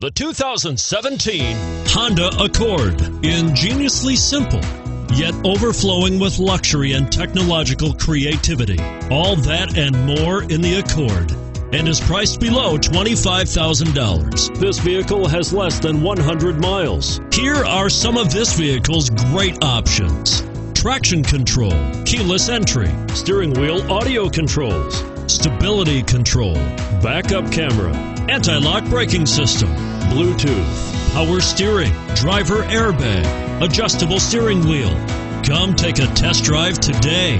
The 2017 Honda Accord. Ingeniously simple, yet overflowing with luxury and technological creativity. All that and more in the Accord and is priced below $25,000. This vehicle has less than 100 miles. Here are some of this vehicle's great options traction control, keyless entry, steering wheel audio controls, stability control, backup camera, anti lock braking system, Bluetooth, power steering, driver airbag, adjustable steering wheel. Come take a test drive today.